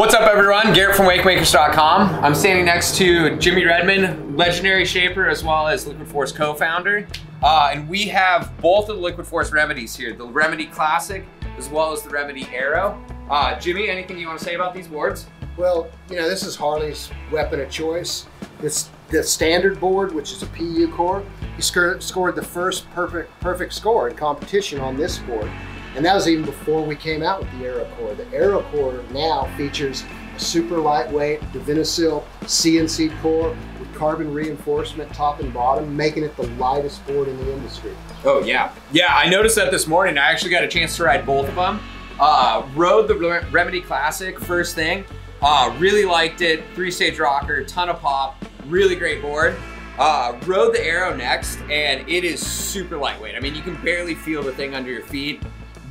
What's up everyone? Garrett from WakeMakers.com. I'm standing next to Jimmy Redmon, legendary shaper as well as Liquid Force co-founder. Uh, and we have both of the Liquid Force remedies here, the Remedy Classic as well as the Remedy Aero. Uh, Jimmy, anything you want to say about these boards? Well, you know, this is Harley's weapon of choice. It's the standard board, which is a PU core. He scored the first perfect perfect score in competition on this board. And that was even before we came out with the Aero Core. The Aero Core now features a super lightweight Divinycell CNC core with carbon reinforcement top and bottom, making it the lightest board in the industry. Oh yeah. Yeah, I noticed that this morning. I actually got a chance to ride both of them. Uh, rode the Remedy Classic first thing. Uh, really liked it. Three stage rocker, ton of pop, really great board. Uh, rode the Aero next, and it is super lightweight. I mean, you can barely feel the thing under your feet.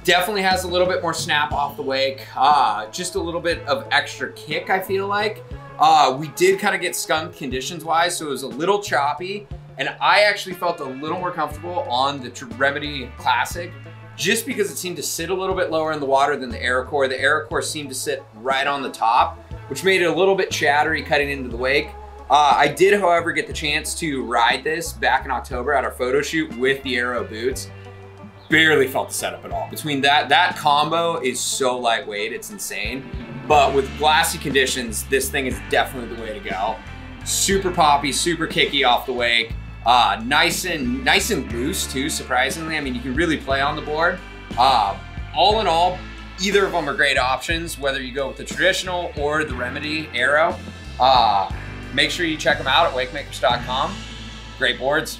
Definitely has a little bit more snap off the wake. Uh, just a little bit of extra kick, I feel like. Uh, we did kind of get skunked conditions wise, so it was a little choppy. And I actually felt a little more comfortable on the Remedy Classic just because it seemed to sit a little bit lower in the water than the Aerocore. The Aerocore seemed to sit right on the top, which made it a little bit chattery cutting into the wake. Uh, I did, however, get the chance to ride this back in October at our photo shoot with the Aero boots barely felt the setup at all. Between that, that combo is so lightweight, it's insane. But with glassy conditions, this thing is definitely the way to go. Super poppy, super kicky off the wake. Uh, nice and nice and loose too, surprisingly. I mean, you can really play on the board. Uh, all in all, either of them are great options, whether you go with the traditional or the Remedy Aero. Uh, make sure you check them out at wakemakers.com. Great boards,